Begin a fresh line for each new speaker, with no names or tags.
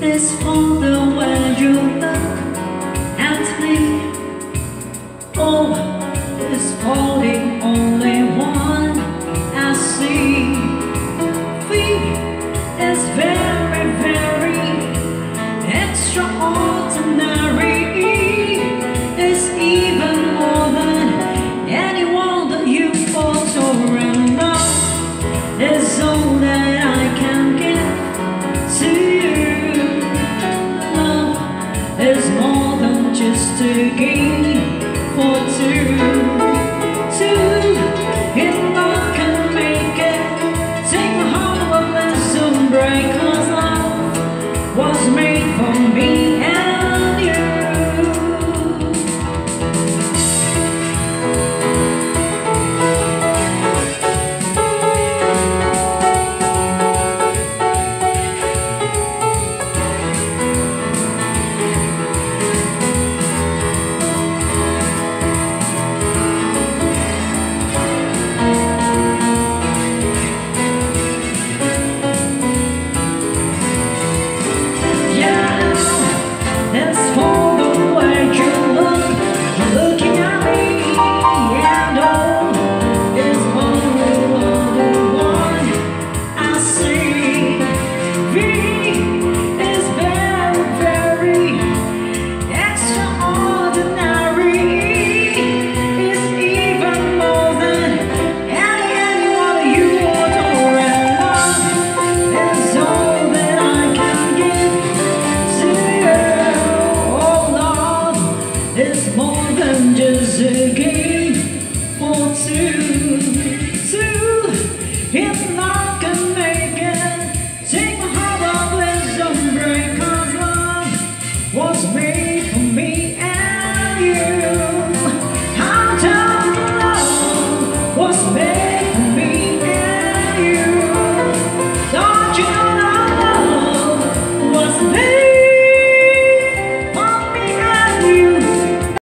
This the way you look at me. Oh, this falling only one I see. again for two.